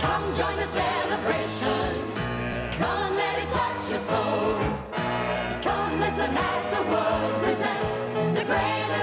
Come join the celebration. Come and let it touch your soul. Come listen as the world presents the greatest.